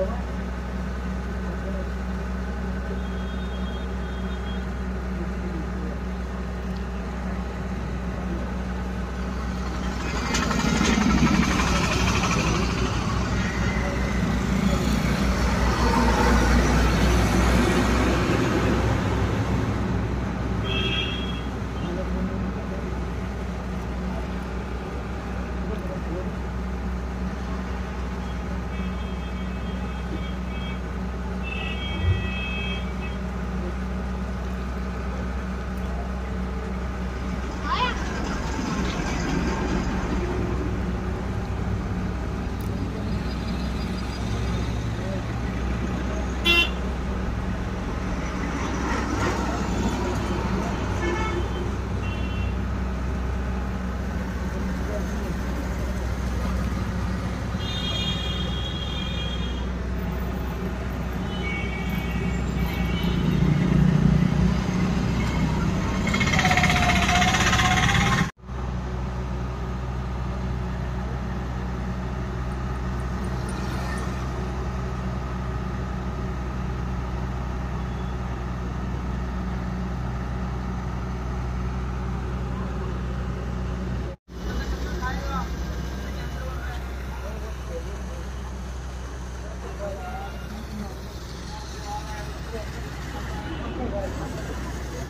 Diyorlar.